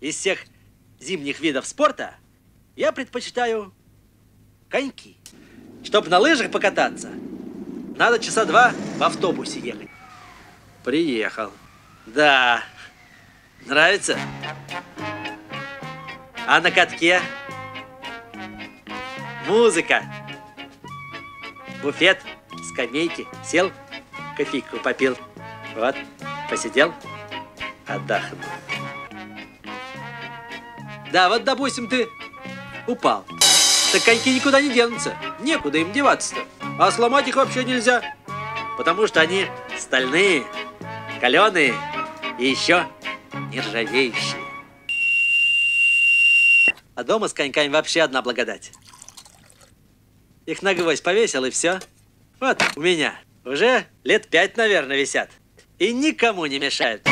из всех зимних видов спорта я предпочитаю коньки. Чтобы на лыжах покататься, надо часа два в автобусе ехать. Приехал. Да. Нравится? А на катке? Музыка. Буфет, скамейки. Сел, кофейку попил. Вот, посидел, отдохнул. Да, вот, допустим, ты упал. Так коньки никуда не денутся. Некуда им деваться-то. А сломать их вообще нельзя. Потому что они стальные, каленые и еще нержавеющие. А дома с коньками вообще одна благодать. Их на гвоздь повесил и все. Вот у меня уже лет пять, наверное, висят. И никому не мешают.